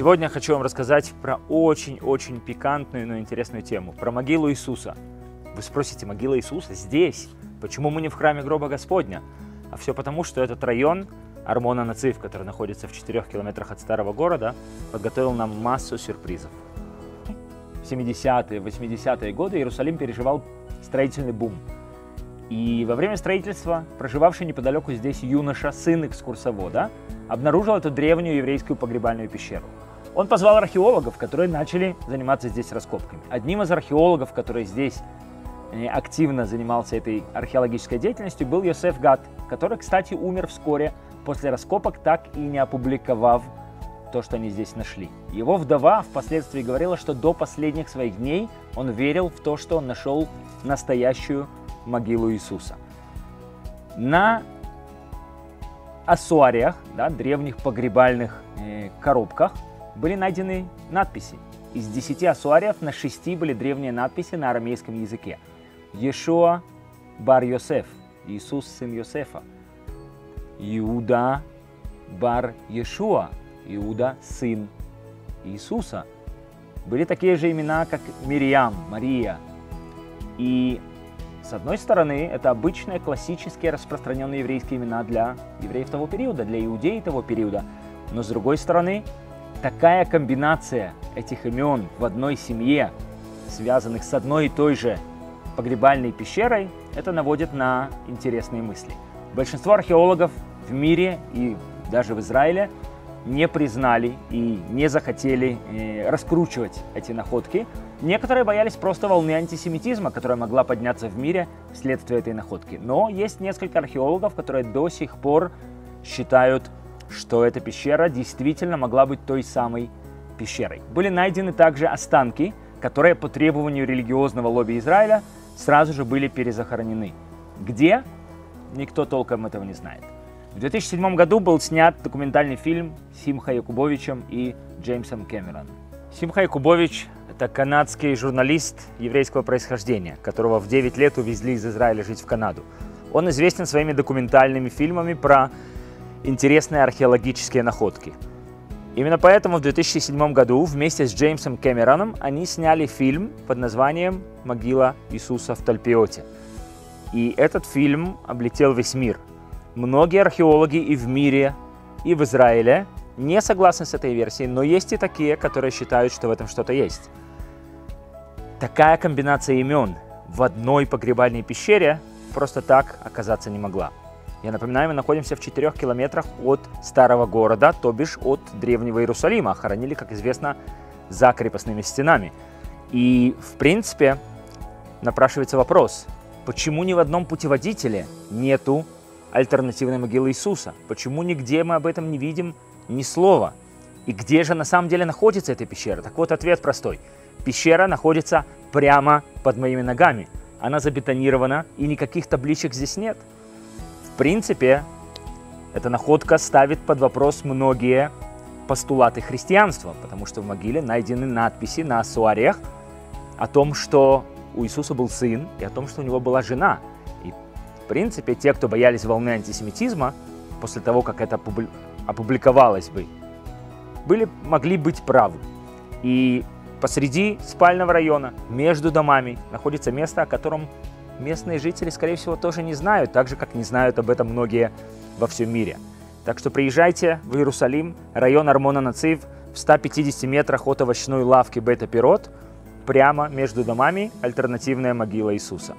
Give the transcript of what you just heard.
Сегодня я хочу вам рассказать про очень-очень пикантную, но интересную тему, про могилу Иисуса. Вы спросите, могила Иисуса здесь? Почему мы не в храме гроба Господня? А все потому, что этот район, Армона Нацив, который находится в 4 километрах от старого города, подготовил нам массу сюрпризов. В 70-е, 80-е годы Иерусалим переживал строительный бум. И во время строительства проживавший неподалеку здесь юноша, сын экскурсовода, обнаружил эту древнюю еврейскую погребальную пещеру. Он позвал археологов, которые начали заниматься здесь раскопками. Одним из археологов, который здесь э, активно занимался этой археологической деятельностью, был Йосеф Гат, который, кстати, умер вскоре после раскопок, так и не опубликовав то, что они здесь нашли. Его вдова впоследствии говорила, что до последних своих дней он верил в то, что он нашел настоящую могилу Иисуса. На ассуариях, да, древних погребальных э, коробках, были найдены надписи. Из 10 ассуариев на 6 были древние надписи на арамейском языке. Ешуа бар Йосеф, Иисус сын Йосефа. Иуда бар Ешуа, Иуда сын Иисуса. Были такие же имена, как Мириам, Мария. И с одной стороны, это обычные классические распространенные еврейские имена для евреев того периода, для иудеев того периода. Но с другой стороны, такая комбинация этих имен в одной семье, связанных с одной и той же погребальной пещерой, это наводит на интересные мысли. Большинство археологов в мире и даже в Израиле не признали и не захотели э, раскручивать эти находки. Некоторые боялись просто волны антисемитизма, которая могла подняться в мире вследствие этой находки. Но есть несколько археологов, которые до сих пор считают, что эта пещера действительно могла быть той самой пещерой. Были найдены также останки, которые по требованию религиозного лобби Израиля сразу же были перезахоронены. Где? Никто толком этого не знает. В 2007 году был снят документальный фильм Симха Якубовичем и Джеймсом Кэмероном. Симха Якубович – это канадский журналист еврейского происхождения, которого в 9 лет увезли из Израиля жить в Канаду. Он известен своими документальными фильмами про интересные археологические находки. Именно поэтому в 2007 году вместе с Джеймсом Кэмероном они сняли фильм под названием «Могила Иисуса в Тальпиоте». И этот фильм облетел весь мир – Многие археологи и в мире, и в Израиле не согласны с этой версией, но есть и такие, которые считают, что в этом что-то есть. Такая комбинация имен в одной погребальной пещере просто так оказаться не могла. Я напоминаю, мы находимся в 4 километрах от старого города, то бишь от древнего Иерусалима. Хоронили, как известно, за крепостными стенами. И, в принципе, напрашивается вопрос, почему ни в одном путеводителе нету альтернативной могилы Иисуса? Почему нигде мы об этом не видим ни слова? И где же на самом деле находится эта пещера? Так вот, ответ простой. Пещера находится прямо под моими ногами. Она забетонирована, и никаких табличек здесь нет. В принципе, эта находка ставит под вопрос многие постулаты христианства, потому что в могиле найдены надписи на ассуариях о том, что у Иисуса был сын, и о том, что у него была жена – принципе, те, кто боялись волны антисемитизма, после того, как это опубликовалось бы, были, могли быть правы. И посреди спального района, между домами, находится место, о котором местные жители, скорее всего, тоже не знают, так же, как не знают об этом многие во всем мире. Так что приезжайте в Иерусалим, район Армона Нацив, в 150 метрах от овощной лавки Бета Пирот, прямо между домами альтернативная могила Иисуса.